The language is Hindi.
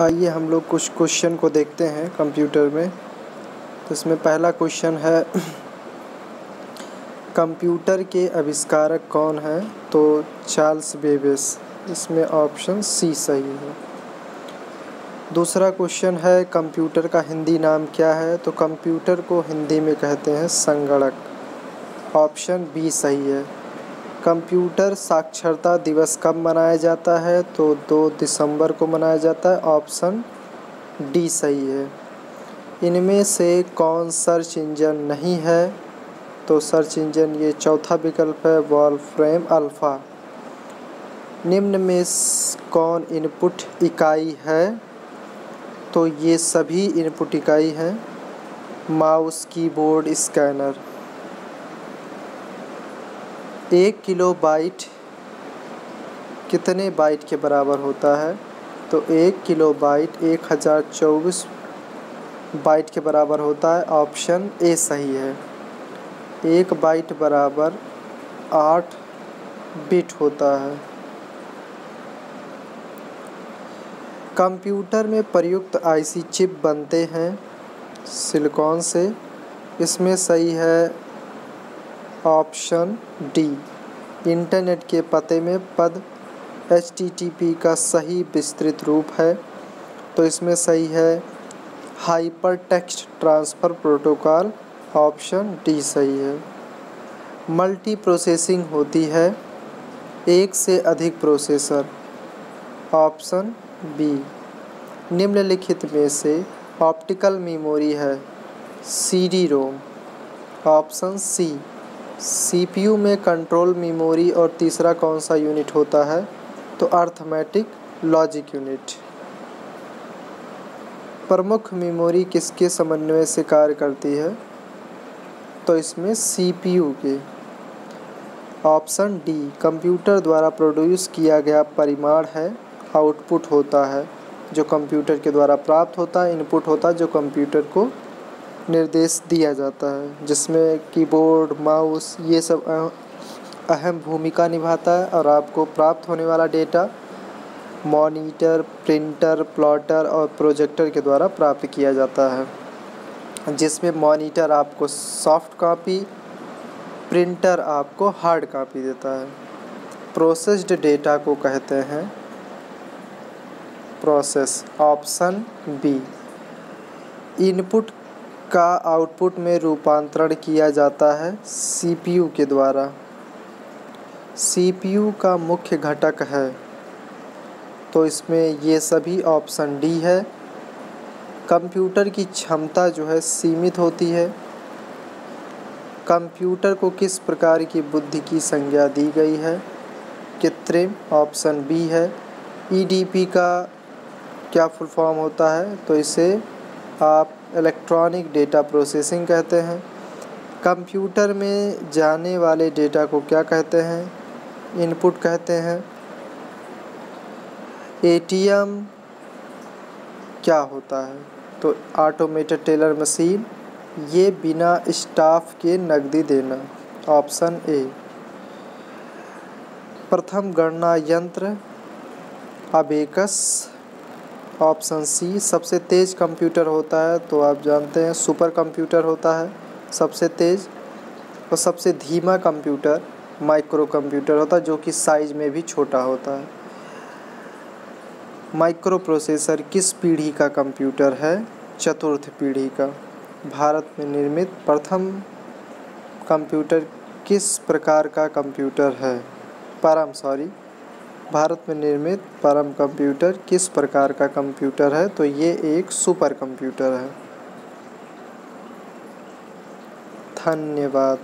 आइए हम लोग कुछ क्वेश्चन को देखते हैं कंप्यूटर में। तो इसमें पहला क्वेश्चन है कंप्यूटर के आविष्कारक कौन है? तो चार्ल्स बेबेस इसमें ऑप्शन सी सही है। दूसरा क्वेश्चन है कंप्यूटर का हिंदी नाम क्या है? तो कंप्यूटर को हिंदी में कहते हैं संगणक। ऑप्शन बी सही है। कंप्यूटर साक्षरता दिवस कब मनाया जाता है? तो दो दिसंबर को मनाया जाता है। ऑप्शन डी सही है। इनमें से कौन सर्च इंजन नहीं है? तो सर्च इंजन ये चौथा विकल्प है वॉल फ्रेम अल्फ़ा। निम्न में कौन इनपुट इकाई है? तो ये सभी इनपुट इकाई हैं। Mouse, keyboard, scanner. एक किलो बाइट कितने बाइट के बराबर होता है? तो एक किलो बाइट एक हज़ार चौबीस बाइट के बराबर होता है। ऑप्शन ए सही है। एक बाइट बराबर आठ बिट होता है। कंप्यूटर में प्रयुक्त आईसी चिप बनते हैं सिलिकॉन से। इसमें सही है ऑप्शन डी, इंटरनेट के पते में पद एचटीटीपी का सही विस्तृत रूप है। तो इसमें सही है hypertext transfer protocol option D सही है। मल्टी प्रोसेसिंग होती है, एक से अधिक प्रोसेसर ऑप्शन बी। निम्नलिखित में से ऑप्टिकल मेमोरी है C D ROM option C. CPU में कंट्रोल मेमोरी और तीसरा कौन सा यूनिट होता है? तो अर्थमेटिक लॉजिक यूनिट। प्रमुख मेमोरी किसके समन्वय से कार्य करती है? तो इसमें सीपीयू के। ऑप्शन डी, कंप्यूटर द्वारा प्रोड्यूस किया गया परिमाण है, आउटपुट होता है, जो कंप्यूटर के द्वारा प्राप्त होता है, इनपुट होता है, जो कंप्यूटर को निर्देश दिया जाता है, जिसमें कीबोर्ड, माउस ये सब अहम भूमिका निभाता है और आपको प्राप्त होने वाला डेटा मॉनिटर, प्रिंटर, प्लॉटर और प्रोजेक्टर के द्वारा प्राप्त किया जाता है, जिसमें मॉनिटर आपको सॉफ्ट कॉपी, प्रिंटर आपको हार्ड कॉपी देता है। प्रोसेस्ड डेटा को कहते हैं प्रोसेस ऑप्शन बी। इनपुट का आउटपुट में रूपांतरण किया जाता है सीपीयू के द्वारा। सीपीयू का मुख्य घटक है। तो इसमें ये सभी ऑप्शन डी है। कंप्यूटर की क्षमता जो है सीमित होती है। कंप्यूटर को किस प्रकार की बुद्धि की संज्ञा दी गई है? कृत्रिम ऑप्शन बी है। ईडीपी का क्या फुल फॉर्म होता है? तो इसे आप इलेक्ट्रॉनिक डेटा प्रोसेसिंग कहते हैं। कंप्यूटर में जाने वाले डेटा को क्या कहते हैं? इनपुट कहते हैं। एटीएम क्या होता है? तो ऑटोमेटेड टेलर मशीन ये बिना स्टाफ के नकदी देना। ऑप्शन ए प्रथम गणना यंत्र अबेकस ऑप्शन सी, सबसे तेज़ कंप्यूटर होता है तो आप जानते हैं सुपर कंप्यूटर होता है, सबसे तेज़। और सबसे धीमा कंप्यूटर, माइक्रो कंप्यूटर होता है, जो कि साइज़ में भी छोटा होता है। माइक्रो प्रोसेसर किस पीढ़ी का कंप्यूटर है? चतुर्थ पीढ़ी का। भारत में निर्मित प्रथम कंप्यूटर किस प्रकार का कंप्यूटर है? परम, सॉरी। भारत में निर्मित परम कंप्यूटर किस प्रकार का कंप्यूटर है? तो ये एक सुपर कंप्यूटर है। धन्यवाद।